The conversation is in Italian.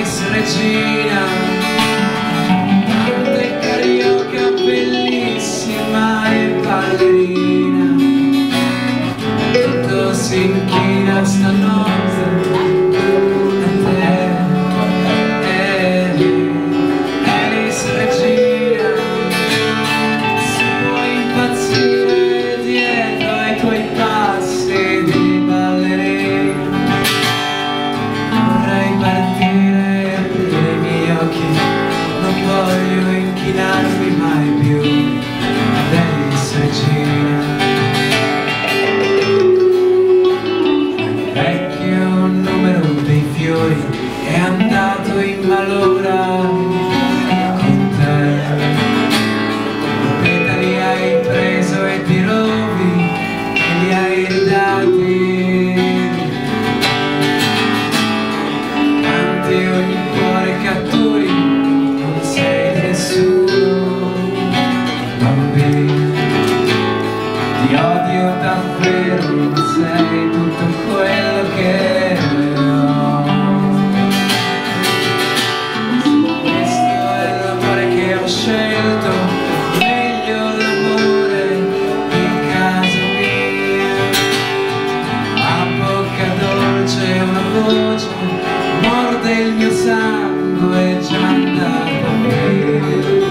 Miss Regina Te carioca bellissima e ballerina. Tutto si inchina stanotte. davvero sei tutto quello che ho. Questo è l'amore che ho scelto meglio l'amore in casa mia. A bocca dolce una voce morde il mio sangue e già andavo via